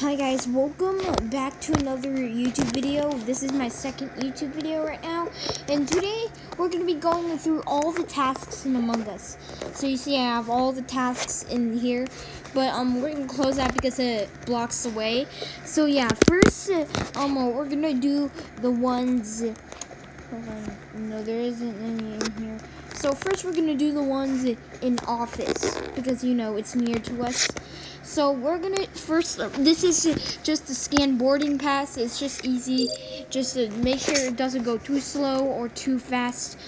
Hi guys, welcome back to another YouTube video. This is my second YouTube video right now. And today we're going to be going through all the tasks in Among Us. So you see I have all the tasks in here. But um, we're going to close that because it blocks the way. So yeah, first um, we're going to do the ones... On. No, there isn't any in here. So first we're going to do the ones in office. Because, you know, it's near to us. So we're gonna first, this is just the scan boarding pass. It's just easy, just to make sure it doesn't go too slow or too fast.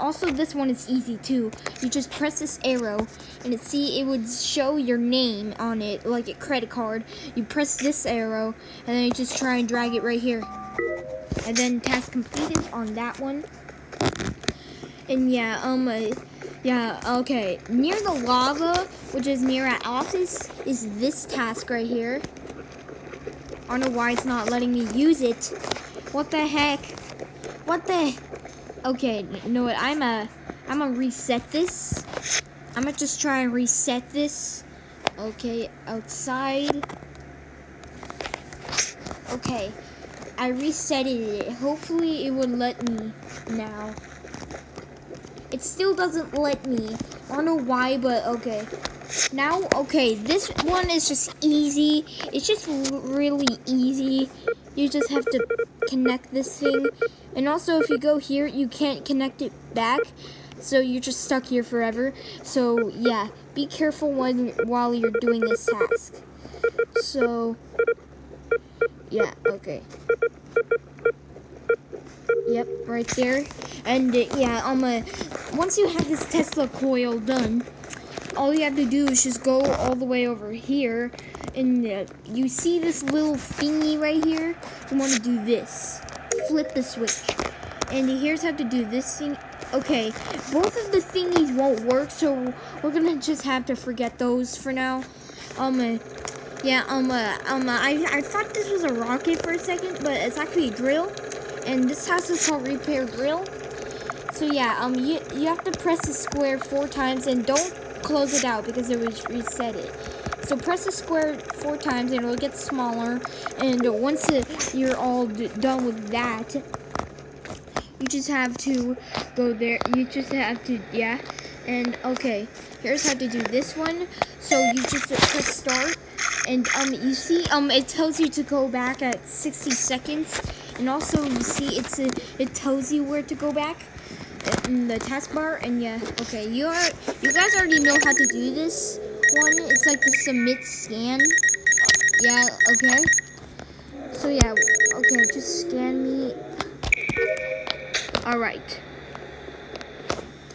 Also, this one is easy too. You just press this arrow and it see, it would show your name on it, like a credit card. You press this arrow and then you just try and drag it right here. And then task completed on that one. And yeah, um, uh, yeah, okay. Near the lava, which is near our office, is this task right here. I don't know why it's not letting me use it. What the heck? What the? Okay, know what? I'm a, I'm gonna reset this. I'm gonna just try and reset this. Okay, outside. Okay, I reset it. Hopefully, it would let me now. It still doesn't let me. I don't know why, but okay. Now, okay, this one is just easy. It's just really easy. You just have to connect this thing. And also, if you go here, you can't connect it back. So you're just stuck here forever. So, yeah, be careful when while you're doing this task. So, yeah, okay. Yep, right there. And uh, yeah, um, uh, once you have this Tesla coil done, all you have to do is just go all the way over here, and uh, you see this little thingy right here. You want to do this, flip the switch, and here's how to do this thing. Okay, both of the thingies won't work, so we're gonna just have to forget those for now. Um, uh, yeah, um, uh, um, I, I thought this was a rocket for a second, but it's actually a drill and this house is called Repair Drill. So yeah, um, you you have to press the square four times and don't close it out because it will reset it. So press the square four times and it'll get smaller. And once it, you're all done with that, you just have to go there. You just have to yeah. And okay, here's how to do this one. So you just press start, and um, you see um, it tells you to go back at 60 seconds and also, you see, it's a, it tells you where to go back in the taskbar. And yeah, okay, you are you guys already know how to do this one. It's like the submit scan. Yeah, okay. So yeah, okay, just scan me. All right.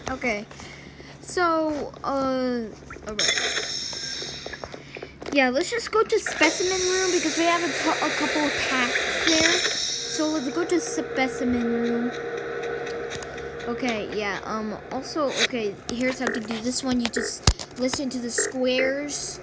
Okay. So, uh, all right. Yeah, let's just go to specimen room because we have a, a couple of tasks there. So let's go to specimen room. Okay, yeah, um, also, okay, here's how to do this one. You just listen to the squares.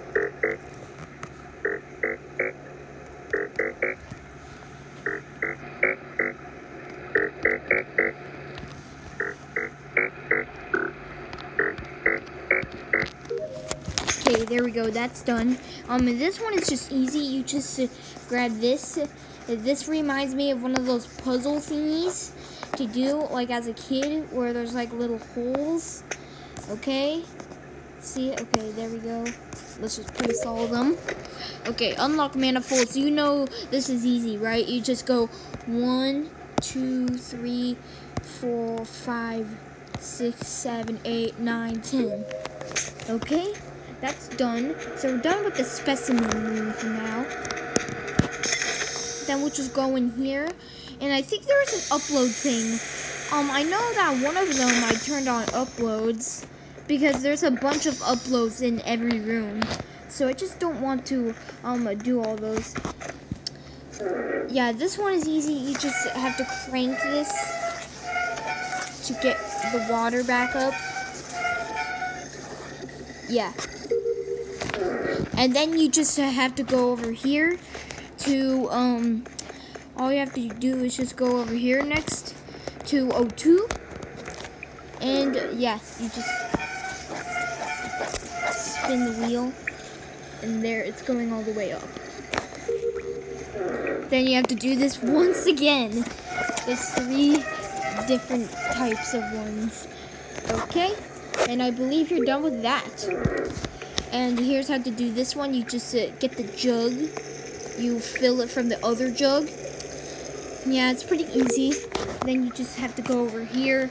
Okay, there we go, that's done. Um, this one is just easy. You just uh, grab this this reminds me of one of those puzzle thingies to do, like as a kid, where there's like little holes. Okay? See? Okay, there we go. Let's just place all of them. Okay, unlock manifolds. You know this is easy, right? You just go one, two, three, four, five, six, seven, eight, nine, ten. Okay? That's done. So we're done with the specimen room for now then we'll just go in here. And I think there's an upload thing. Um, I know that one of them I turned on uploads because there's a bunch of uploads in every room. So I just don't want to um do all those. Yeah, this one is easy. You just have to crank this to get the water back up. Yeah. And then you just have to go over here to, um, all you have to do is just go over here next to O2. And, yeah, you just spin the wheel. And there, it's going all the way up. Then you have to do this once again. There's three different types of ones. Okay, and I believe you're done with that. And here's how to do this one. You just uh, get the jug. You fill it from the other jug. Yeah, it's pretty easy. Then you just have to go over here.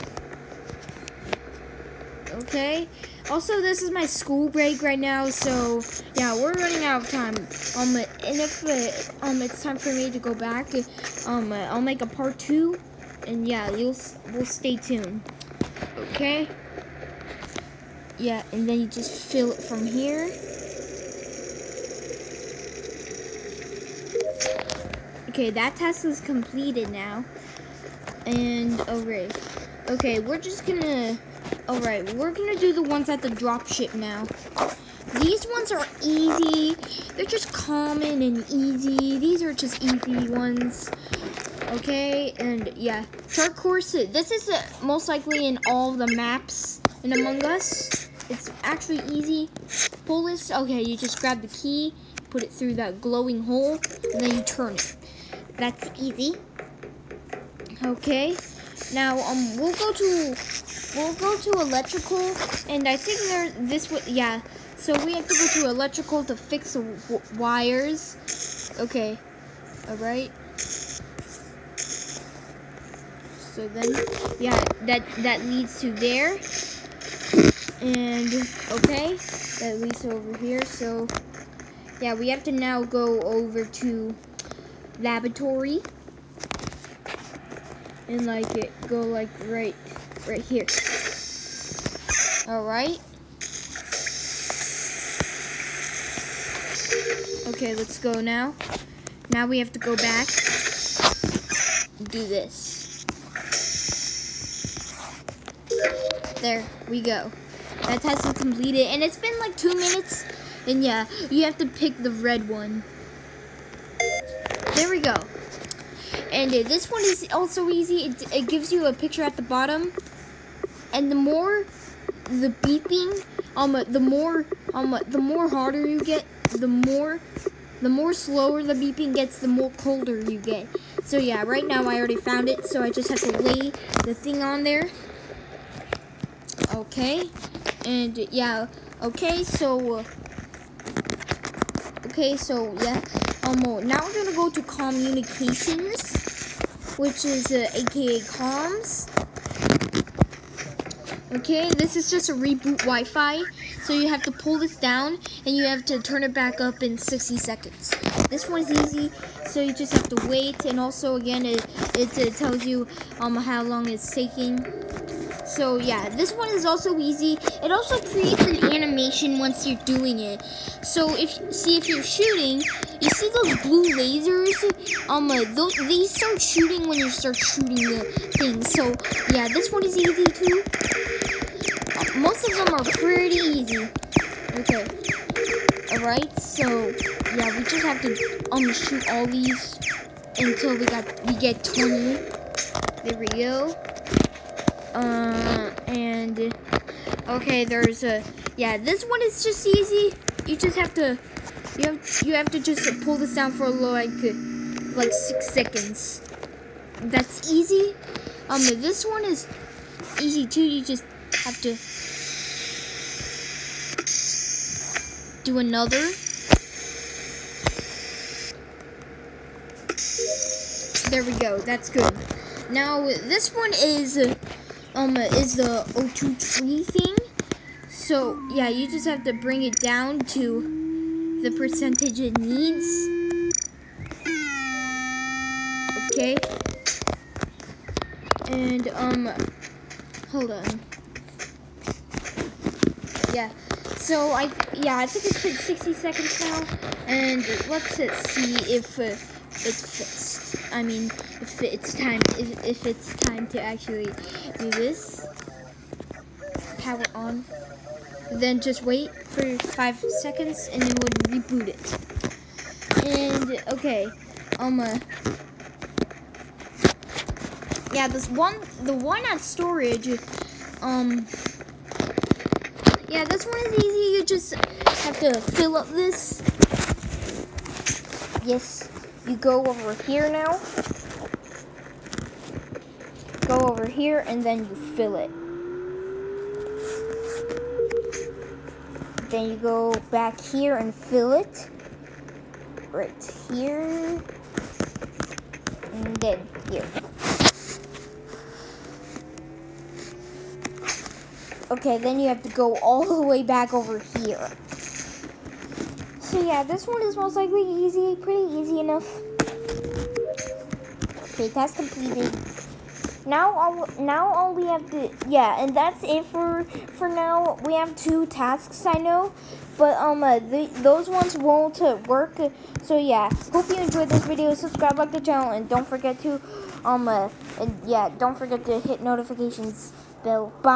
Okay. Also, this is my school break right now, so yeah, we're running out of time. Um, and if uh, um it's time for me to go back, um, I'll make a part two, and yeah, you'll we'll stay tuned. Okay. Yeah, and then you just fill it from here. Okay, that test is completed now. And, alright. Okay, we're just gonna, alright, we're gonna do the ones at the drop ship now. These ones are easy. They're just common and easy. These are just easy ones. Okay, and yeah. Chart course, this is uh, most likely in all the maps in Among Us. It's actually easy. Pull this, okay, you just grab the key, put it through that glowing hole, and then you turn it. That's easy. Okay. Now, um, we'll go to, we'll go to electrical, and I think there, this would, yeah. So we have to go to electrical to fix the wires. Okay. All right. So then, yeah, that that leads to there. And okay, that leads over here. So yeah, we have to now go over to laboratory and like it go like right right here. All right okay let's go now. Now we have to go back do this. There we go that test is completed and it's been like two minutes and yeah you have to pick the red one there we go. And uh, this one is also easy. It, it gives you a picture at the bottom. And the more the beeping, um, the more, um, the more harder you get, the more, the more slower the beeping gets, the more colder you get. So yeah, right now I already found it, so I just have to lay the thing on there. Okay, and yeah, okay, so, okay, so yeah, um, now we're gonna go to communications, which is uh, aka comms. Okay, this is just a reboot Wi-Fi, so you have to pull this down and you have to turn it back up in 60 seconds. This one's easy, so you just have to wait, and also again, it, it, it tells you um how long it's taking. So yeah, this one is also easy. It also creates an animation once you're doing it. So if see if you're shooting, you see those blue lasers? Um, uh, those they start shooting when you start shooting the thing. So yeah, this one is easy too. Uh, most of them are pretty easy. Okay. Alright, so yeah, we just have to um shoot all these until we got we get 20. There we go. Uh, and okay, there's a yeah. This one is just easy. You just have to you have you have to just pull this down for like like six seconds. That's easy. Um, this one is easy too. You just have to do another. There we go. That's good. Now this one is um is the O2 tree thing. So yeah, you just have to bring it down to the percentage it needs. Okay. And um hold on. Yeah. So I yeah, I think it's been 60 seconds now and let's see if uh, it's fixed. I mean, if it's time, if, if it's time to actually do this, power on, then just wait for five seconds and then we'll reboot it. And, okay, um, uh, yeah, this one, the one at storage, um, yeah, this one is easy. You just have to fill up this. Yes, you go over here now. Go over here and then you fill it. Then you go back here and fill it. Right here. And then here. Okay, then you have to go all the way back over here. So yeah, this one is most likely easy, pretty easy enough. Okay, task completed. Now all now all we have to yeah, and that's it for for now. We have two tasks I know, but um uh, the, those ones won't uh, work. So yeah, hope you enjoyed this video. Subscribe, like the channel, and don't forget to um uh, and yeah, don't forget to hit notifications bell. Bye.